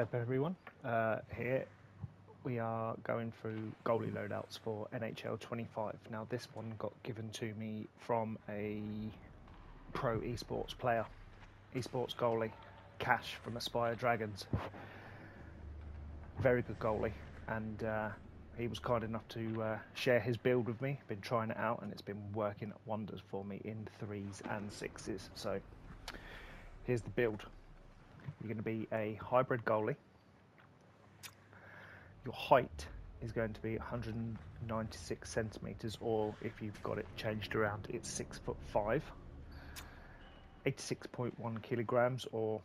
up everyone? Uh, here we are going through goalie loadouts for NHL 25. Now this one got given to me from a pro esports player, esports goalie, Cash from Aspire Dragons. Very good goalie, and uh, he was kind enough to uh, share his build with me. Been trying it out, and it's been working wonders for me in threes and sixes. So here's the build. You're going to be a hybrid goalie. Your height is going to be 196 centimeters, or if you've got it changed around, it's six foot five. 86.1 kilograms, or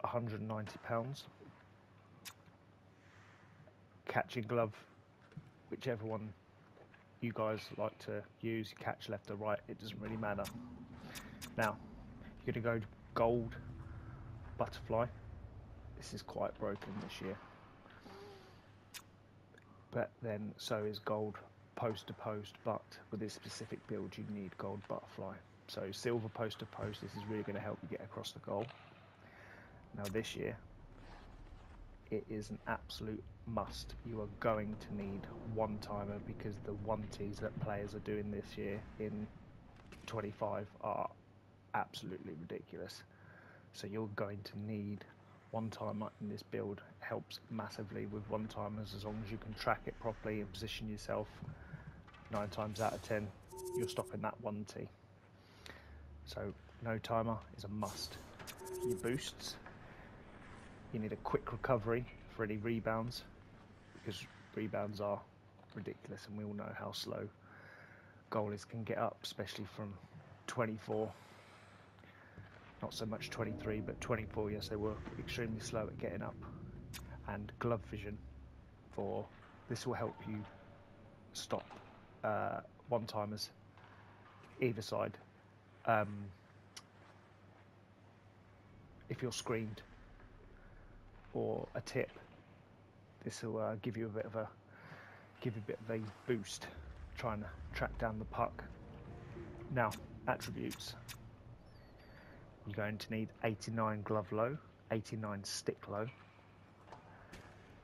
190 pounds. Catching glove, whichever one you guys like to use, catch left or right, it doesn't really matter. Now, you're going to go gold butterfly. This is quite broken this year. But then so is gold post to post, but with this specific build you need gold butterfly. So silver post to post, this is really going to help you get across the goal. Now this year, it is an absolute must. You are going to need one timer because the one Ts that players are doing this year in 25 are absolutely ridiculous. So you're going to need one timer in this build. helps massively with one timers as long as you can track it properly and position yourself. Nine times out of ten, you're stopping that one T. So no timer is a must. Your boosts, you need a quick recovery for any rebounds because rebounds are ridiculous and we all know how slow goalies can get up, especially from 24 not so much 23 but 24 yes they were extremely slow at getting up. And glove vision for this will help you stop uh, one timers either side. Um, if you're screened or a tip this will uh, give you a bit of a give you a bit of a boost trying to track down the puck. Now attributes you're going to need 89 glove low, 89 stick low,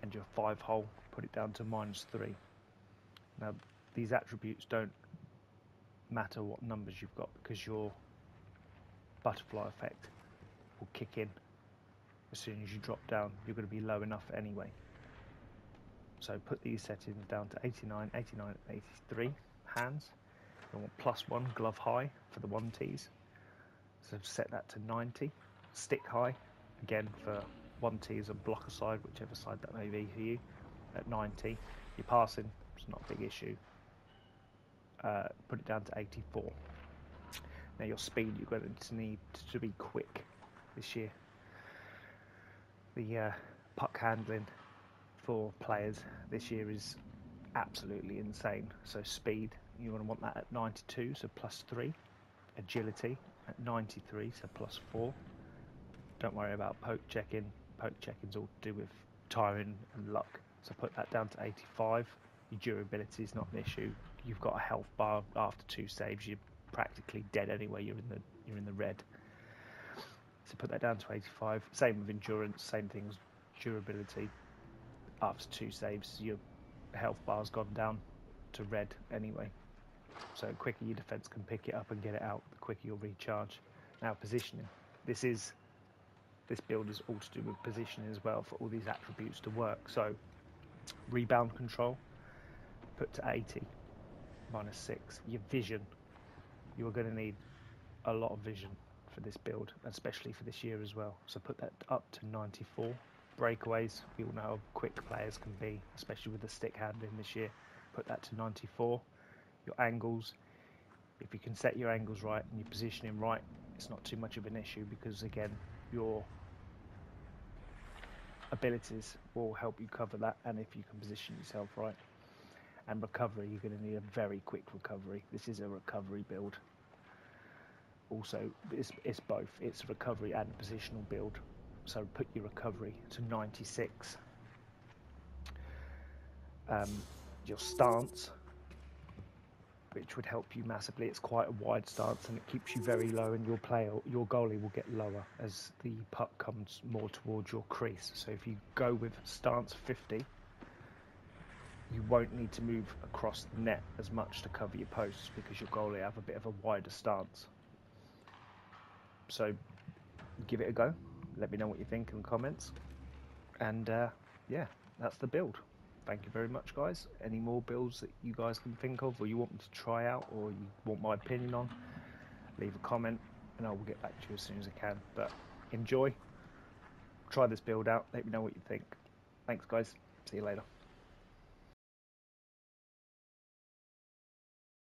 and your 5 hole, put it down to minus 3. Now, these attributes don't matter what numbers you've got because your butterfly effect will kick in as soon as you drop down. You're going to be low enough anyway. So put these settings down to 89, 89, 83 hands. You want plus 1 glove high for the 1Ts. So set that to 90. Stick high, again for one T is a blocker side, whichever side that may be for you, at 90. You're passing, it's not a big issue. Uh, put it down to 84. Now your speed, you're going to need to be quick this year. The uh, puck handling for players this year is absolutely insane. So speed, you want to want that at 92, so plus 3. Agility, at 93, so plus 4. Don't worry about poke checking. Poke checking's all to do with timing and luck. So put that down to 85. Your durability is not an issue. You've got a health bar after two saves. You're practically dead anyway. You're in the you're in the red. So put that down to 85. Same with endurance. Same things. Durability. After two saves, your health bar's gone down to red anyway. So the quicker your defence can pick it up and get it out, the quicker you'll recharge. Now positioning. This is this build is all to do with positioning as well for all these attributes to work. So rebound control, put to 80, minus 6. Your vision, you are going to need a lot of vision for this build, especially for this year as well. So put that up to 94. Breakaways, we all know how quick players can be, especially with the stick handling this year. Put that to 94 your angles. If you can set your angles right and your positioning right, it's not too much of an issue because again, your abilities will help you cover that and if you can position yourself right. And recovery, you're going to need a very quick recovery. This is a recovery build. Also, it's, it's both. It's a recovery and positional build. So put your recovery to 96. Um, your stance which would help you massively. It's quite a wide stance and it keeps you very low, and your player, your goalie, will get lower as the puck comes more towards your crease. So if you go with stance 50, you won't need to move across the net as much to cover your posts because your goalie have a bit of a wider stance. So give it a go. Let me know what you think in the comments. And uh, yeah, that's the build. Thank you very much, guys. Any more builds that you guys can think of, or you want me to try out, or you want my opinion on, leave a comment, and I will get back to you as soon as I can. But enjoy. Try this build out. Let me know what you think. Thanks, guys. See you later.